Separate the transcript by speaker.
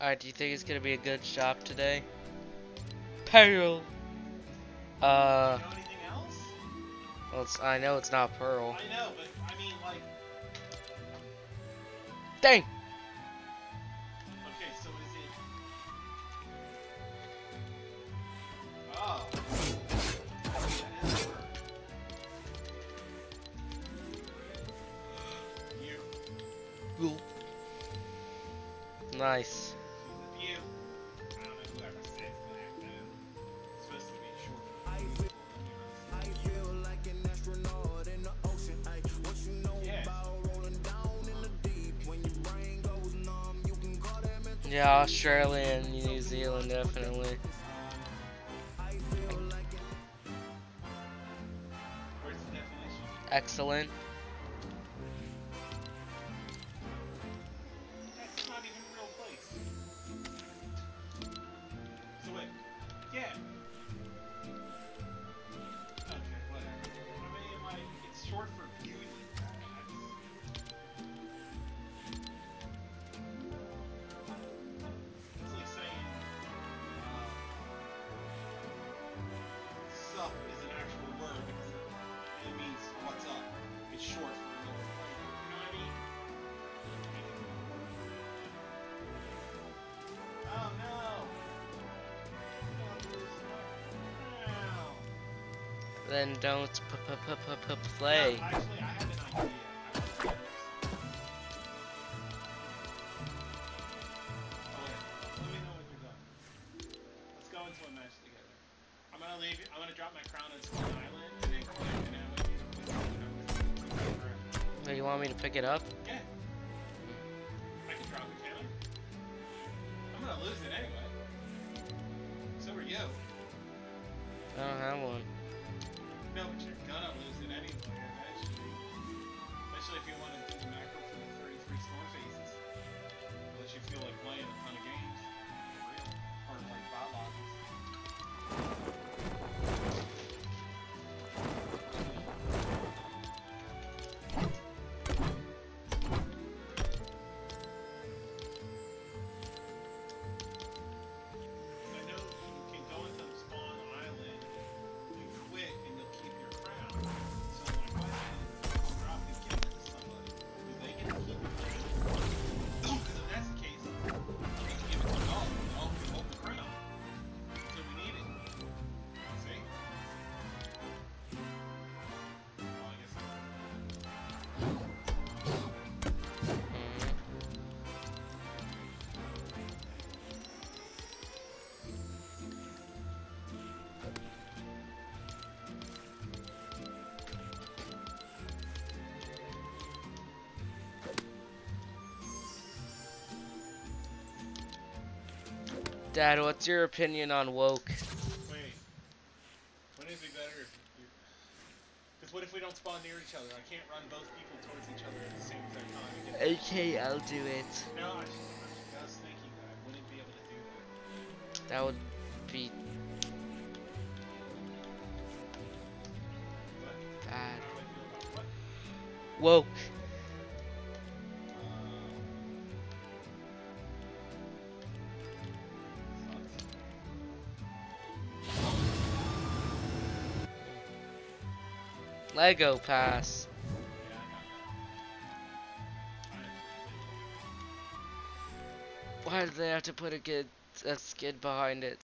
Speaker 1: Alright, do you think it's gonna be a good shop today? Pearl. Uh,
Speaker 2: You know anything else?
Speaker 1: well, it's, I know it's not Pearl.
Speaker 2: I know, but I mean, like,
Speaker 1: Dang!
Speaker 2: okay, so is it? Oh. That is her. You.
Speaker 1: Nice.
Speaker 2: Yeah,
Speaker 1: Australia and New Zealand definitely. Excellent. Then don't p p p p p play.
Speaker 2: No, actually, I have an idea. I want to try this. Wait, let me know when you're done. Let's go into a match together. I'm gonna leave. I'm gonna drop my crown on Stone Island and then quit, and I want you to put it on
Speaker 1: you want me to pick it up?
Speaker 2: Yeah. I can drop it, can I? I'm gonna lose it anyway. So are you.
Speaker 1: I don't have one.
Speaker 2: Lose it anyway,
Speaker 1: Dad, what's your opinion on woke?
Speaker 2: Wait. Wouldn't it be better if you... Because what if we don't spawn near each other? I can't run both people towards each other at the same time.
Speaker 1: Okay, I'll do it.
Speaker 2: No, I, I was thinking that I wouldn't be able to do that.
Speaker 1: That would be
Speaker 2: What?
Speaker 1: bad.
Speaker 2: How do I feel about what?
Speaker 1: Woke. Lego pass. Why did they have to put a good a skid behind it?